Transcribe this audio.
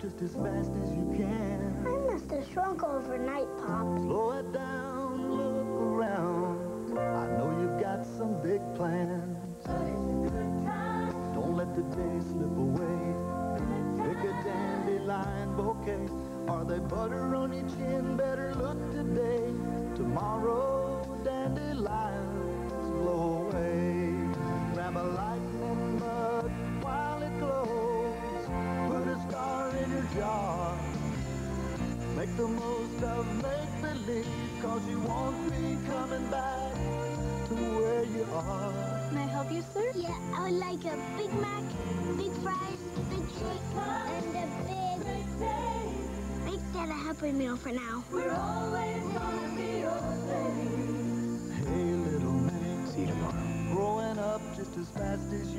just as fast as you can. I must have shrunk overnight, Pop. Slow it down, look around. I know you've got some big plans. Don't let the day slip away. Pick a dandelion bouquet. Are they butter on your chin? Better look today. Make the most of make-believe, cause you won't be coming back to where you are. May I help you, sir? Yeah, I would like a Big Mac, big fries, big shake, and a big... Make that a Happy Meal for now. We're always gonna be Hey, little man, See you tomorrow. growing up just as fast as you can.